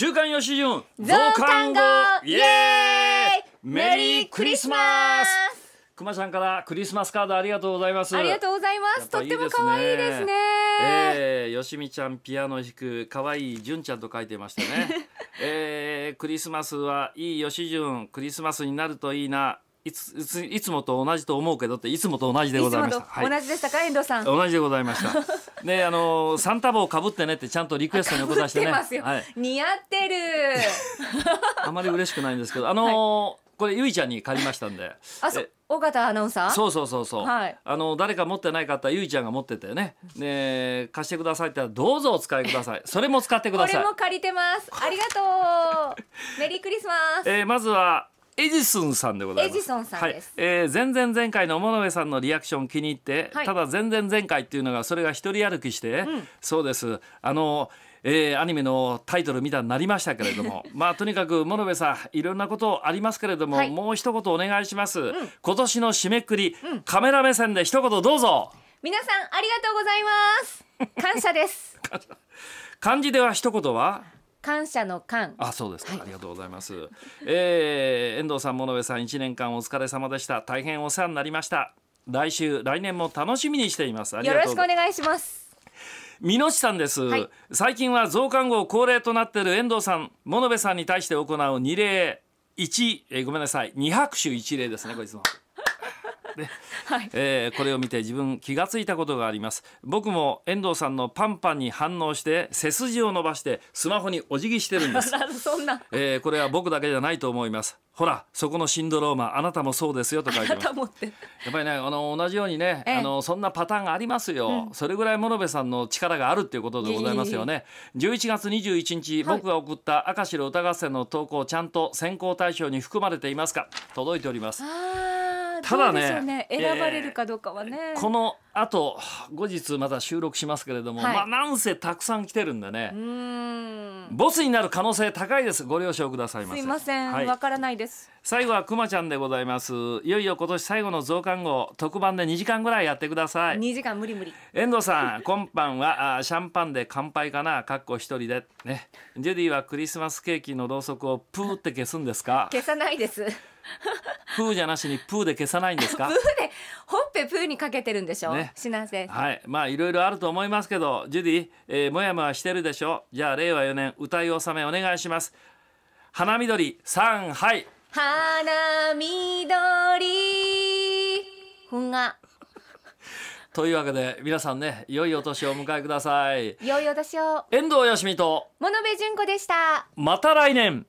週刊吉順増刊号イエーイメリークリスマス。くまちゃんからクリスマスカードありがとうございます。ありがとうございます。とっても可愛いですね。えー、よしみちゃんピアノ弾く可愛い純ちゃんと書いてましたね。えー、クリスマスはいいよし順クリスマスになるといいないついつもと同じと思うけどっていつもと同じでございました。はい、同じでしたか遠藤さん？同じでございました。で あのサンタ帽かぶってねってちゃんとリクエストにお答えしてね。はい、似合ってる。あまり嬉しくないんですけど。あのーはい、これゆいちゃんに借りましたんで。あそ尾形アナウンサー？そうそうそうそう、はい、あの誰か持ってない方ゆいちゃんが持っててね。ね貸してくださいってどうぞお使いください。それも使ってください。これも借りてます。ありがとう。メリークリスマス、えー、まずはエジソンさんでございます。エジソンさんです。はい、えー、前々前回の物部さんのリアクション気に入って、はい、ただ前々前回っていうのがそれが一人歩きして、うん、そうです。あの。えー、アニメのタイトル見たになりましたけれども。まあとにかく物部さんいろんなことありますけれども、はい、もう一言お願いします、うん、今年の締めくくり、うん、カメラ目線で一言どうぞ。皆さんありがとうございます。感謝です。漢字では一言は？感謝の感。あそうですか、はい、ありがとうございます、えー、遠藤さん物部さん一年間お疲れ様でした。大変お世話になりました。来週来年も楽しみにしています。よろしくお願いします。美濃さんです、はい、最近は増刊号恒例となっている遠藤さん物部さんに対して行う二礼。一、えー、ごめんなさい。二拍手一礼ですねこいつもね、はい、えー、これを見て自分気がついたことがあります。僕も遠藤さんのパンパンに反応して背筋を伸ばしてスマホにお辞儀してるんです。そんな、えー、これは僕だけじゃないと思います。ほらそこのシンドローマあなたもそうですよと書いてます。やっぱりねあの同じようにね、あのそんなパターンがありますよ、うん、それぐらい物部さんの力があるっていうことでございますよね。11月21日、はい、僕が送った赤白歌合戦の投稿ちゃんと選考対象に含まれていますか？届いておりますただね、ね、選ばれるかどうかはね、えー、このあと後日また収録しますけれども、はい、まあなんせたくさん来てるんでね。ボスになる可能性高いです。ご了承くださいませ。すいません。わ、はい、からないです。最後はくまちゃんでございます。いよいよ今年最後の増刊号特番で2時間ぐらいやってください。2時間無理無理。遠藤さん今晩はあシャンパンで乾杯かな。かっこ一人で。ね。ジュディはクリスマスケーキのろうそくをプーって消すんですか？消さないです。プーじゃなしにプーで消さないんですか？プーでほっぺプーにかけてるんでしょ、ね、しなせはい。まあいろいろあると思いますけどジュディ、えー、もやもやしてるでしょじゃあ令和4年歌い納めお願いします。花緑三はい。花緑。ふんが。というわけで皆さんね良いお年をお迎えください。良いお年を。遠藤よしみと物部純子でした。また来年